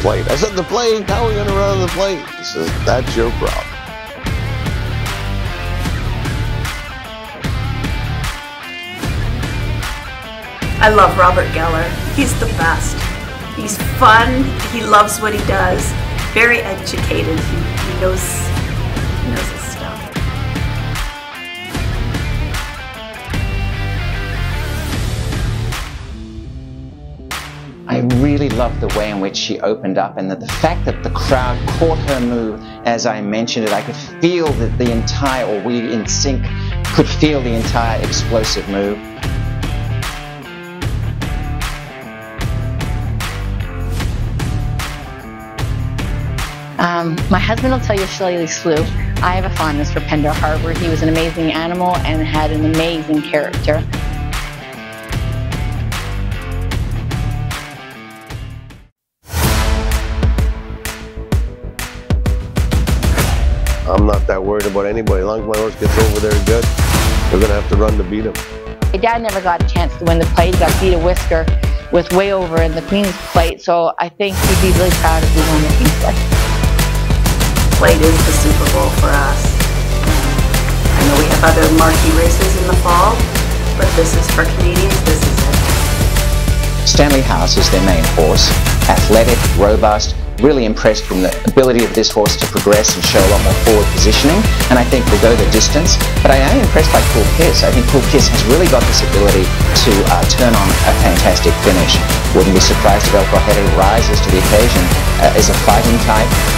plate. I said, the plate, how are we going to run on the plate? He says, that's your problem. I love Robert Geller. He's the best. He's fun. He loves what he does. Very educated. He, he knows he knows really loved the way in which she opened up and that the fact that the crowd caught her move as I mentioned it, I could feel that the entire, or we in sync could feel the entire explosive move. Um, my husband will tell you Shillelagh slew. I have a fondness for Pender Harbour. He was an amazing animal and had an amazing character. I'm not that worried about anybody. As long as my horse gets over there good, we're going to have to run to beat him. My dad never got a chance to win the plate. He got beat a whisker with way over in the Queen's plate, so I think he'd be really proud if he won the Queen's plate. Plate is the Super Bowl for us. I know we have other marquee races in the fall, but this is for Canadians, this is it. Stanley House is their main horse, athletic, robust, really impressed from the ability of this horse to progress and show a lot more forward positioning, and I think will go the distance. But I am impressed by Cool Kiss. I think Cool Kiss has really got this ability to uh, turn on a fantastic finish. Wouldn't be surprised if El Cojero rises to the occasion uh, as a fighting type